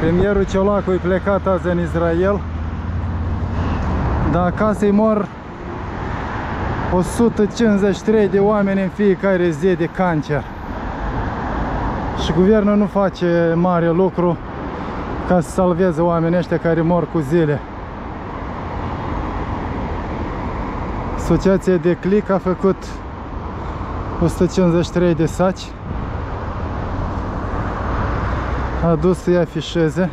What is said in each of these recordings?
Premierul Ciolacu e plecat azi în Israel, dar acasă îi mor 153 de oameni în fiecare zi de cancer. Și guvernul nu face mare lucru ca să salveze oamenii ăștia care mor cu zile. Asociația de click a făcut 153 de saci. A dus să-i afișeze.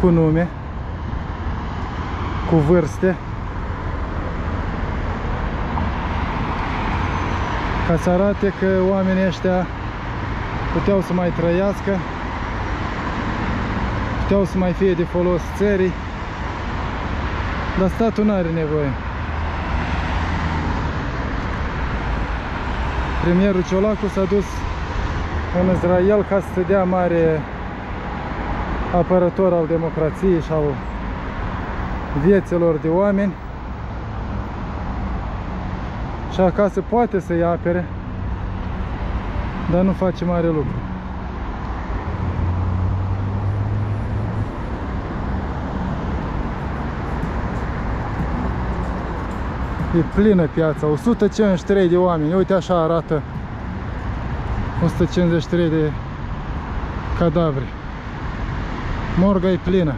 Cu nume. Cu vârste. Ca să arate că oamenii ăștia puteau să mai trăiască puteau să mai fie de folos țării, dar statul nu are nevoie. Premierul Ciolacu s-a dus în Israel ca să se dea mare apărător al democrației și al vieților de oameni și acasă poate să-i apere, dar nu face mare lucru. E plină piața, 153 de oameni, uite așa arată 153 de cadavre. Morga e plină.